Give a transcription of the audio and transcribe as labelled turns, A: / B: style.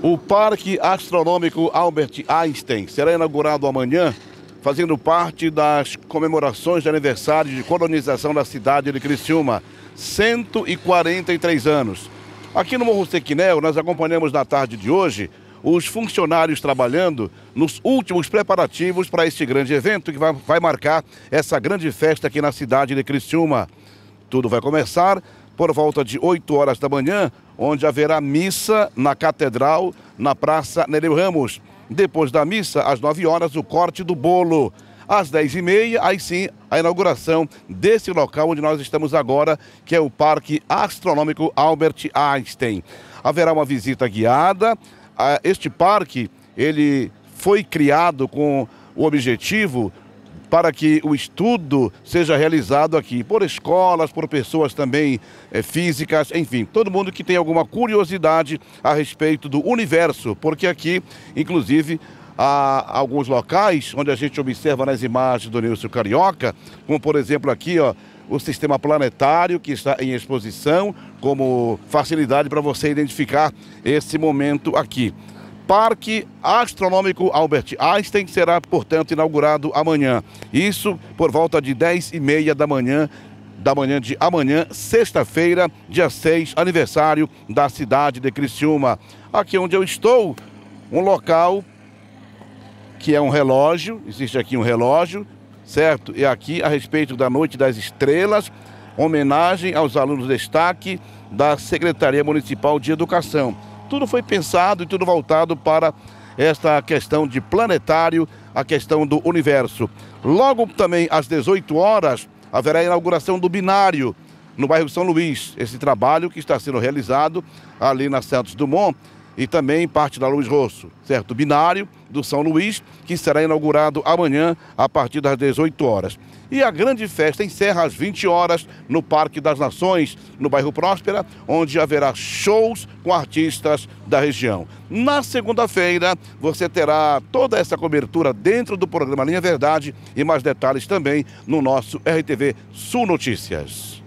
A: O Parque Astronômico Albert Einstein será inaugurado amanhã, fazendo parte das comemorações de aniversário de colonização da cidade de Criciúma. 143 anos. Aqui no Morro Sequinel, nós acompanhamos na tarde de hoje os funcionários trabalhando nos últimos preparativos para este grande evento que vai, vai marcar essa grande festa aqui na cidade de Criciúma. Tudo vai começar por volta de 8 horas da manhã, onde haverá missa na Catedral, na Praça Nereu Ramos. Depois da missa, às 9 horas, o corte do bolo. Às 10h30, aí sim, a inauguração desse local onde nós estamos agora, que é o Parque Astronômico Albert Einstein. Haverá uma visita guiada. Este parque, ele foi criado com o objetivo para que o estudo seja realizado aqui por escolas, por pessoas também é, físicas, enfim, todo mundo que tem alguma curiosidade a respeito do universo, porque aqui, inclusive, há alguns locais onde a gente observa nas imagens do Nilson Carioca, como por exemplo aqui, ó, o sistema planetário que está em exposição, como facilidade para você identificar esse momento aqui. Parque Astronômico Albert Einstein será, portanto, inaugurado amanhã. Isso por volta de 10 e meia da manhã, da manhã de amanhã, sexta-feira, dia 6, aniversário da cidade de Criciúma. Aqui onde eu estou, um local que é um relógio, existe aqui um relógio, certo? E aqui a respeito da Noite das Estrelas, homenagem aos alunos de destaque da Secretaria Municipal de Educação tudo foi pensado e tudo voltado para esta questão de planetário, a questão do universo. Logo também às 18 horas haverá a inauguração do binário no bairro São Luís. Esse trabalho que está sendo realizado ali na Santos Dumont e também parte da Luiz Rosso, certo? Binário do São Luís, que será inaugurado amanhã a partir das 18 horas. E a grande festa encerra às 20 horas no Parque das Nações, no bairro Próspera, onde haverá shows com artistas da região. Na segunda-feira, você terá toda essa cobertura dentro do programa Linha Verdade e mais detalhes também no nosso RTV Sul Notícias.